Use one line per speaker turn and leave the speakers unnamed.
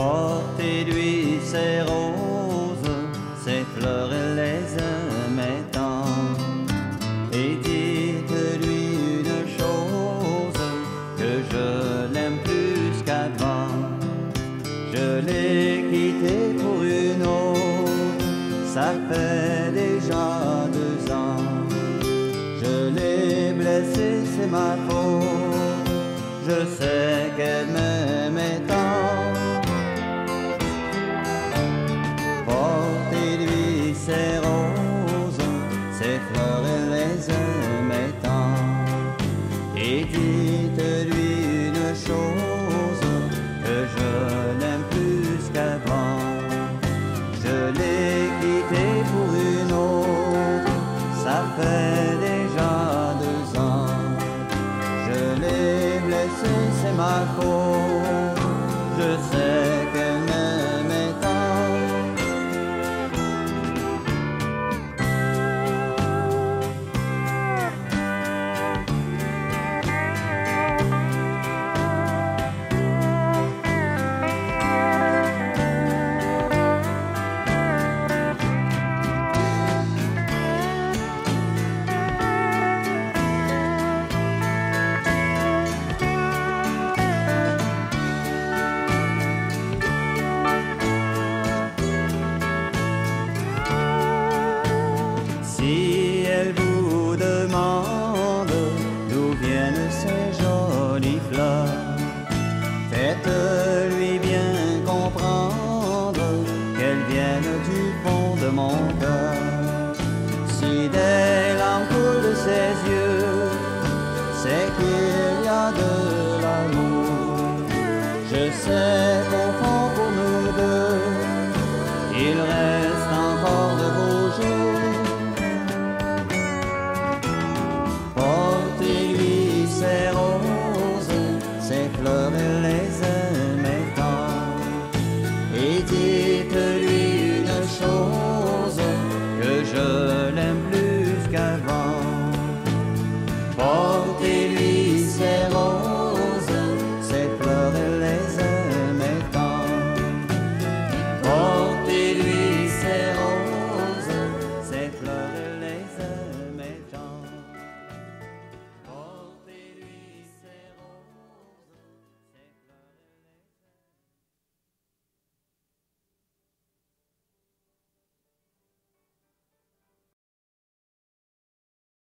Portez-lui ses roses, ses fleurs et les mettant Et dites-lui une chose, que je l'aime plus qu'avant. Je l'ai quitté pour une autre, ça fait déjà deux ans. Je l'ai blessée, c'est ma faute, je sais qu'elle me my core. Si dès coule de ses yeux, c'est qu'il y a de l'amour. Je sais.